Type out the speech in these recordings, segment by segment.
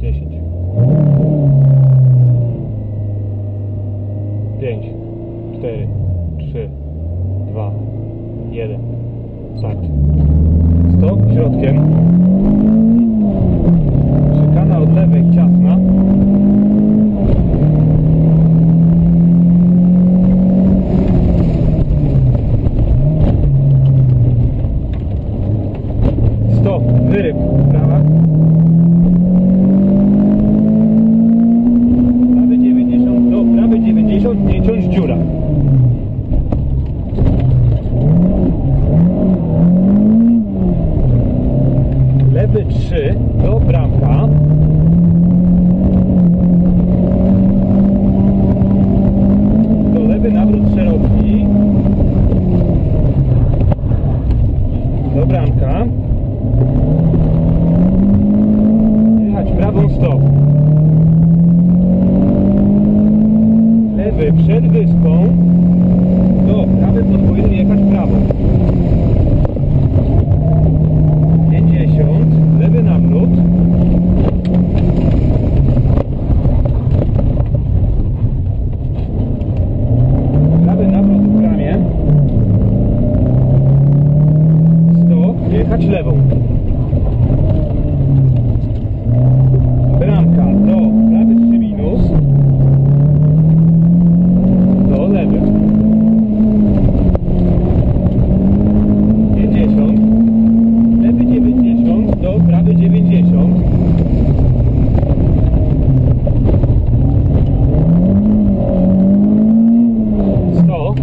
10 5 4 3 2 1 Start. Stop środkiem. Szykana od lewej ciasna. Stop, wyryb, prawa. Prawy 90, do prawy 90, nie ciąć dziura. Lewy 3, do bramka. Do lewy nawrót szeroki. Do bramka. Jechać prawą stop. Lewy wyspą. Do prawy podwójny jechać prawą. 50. Lewy nawrót. Prawy nawrót w bramie. Stop. Jechać lewą. Bramka do prawy 3 minus do lewy 50 lewy 90 do prawy 90 100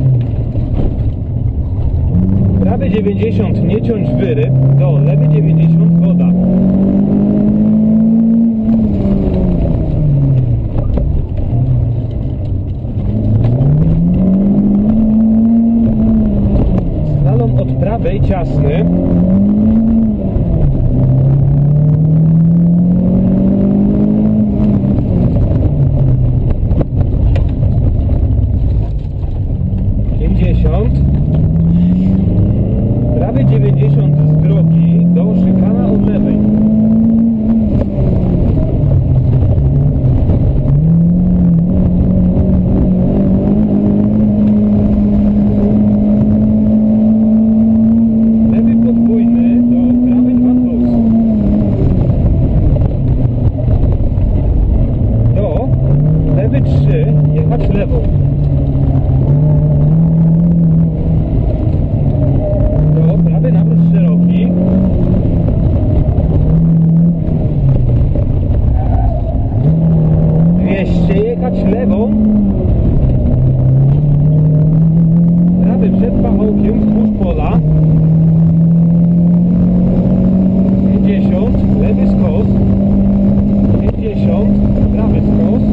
prawy 90 nie ciąć wyryb do lewy 90 woda Slalom od prawej ciasny. Pięćdziesiąt. Prawy dziewięćdziesiąt z drogi do szykana od lewej. Lewy podwójny do prawy 2 plus. Do lewy 3 jechać lewą. Do prawy nawrót szeroki. Dwieście jechać lewą. Prawy przed pachołkiem wzdłuż pola. 50, lewy skos, 50, prawy skos,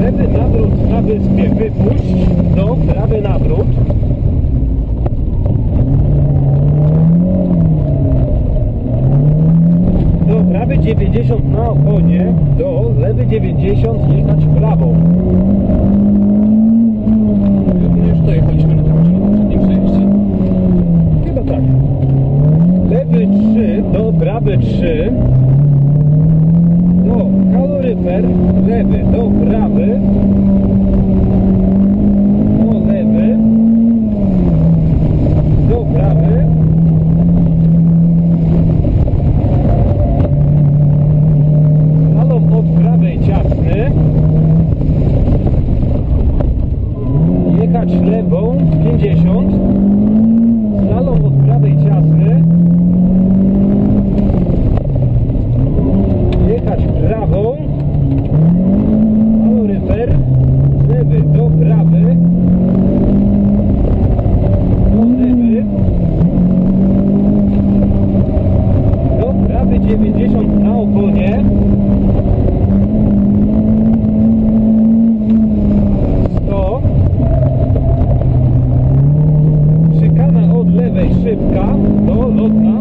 lewy nawrót na wyspie wypuść, do prawy nawrót, do prawy 90 na okonie, do lewy 90 jechać prawą. Również dojechaliśmy na kamerze na poprzednim przejeździe. Chyba tak. Lewy 3 do prawy 3. Do kaloryfer. Lewy. Do prawy. szybka do lotna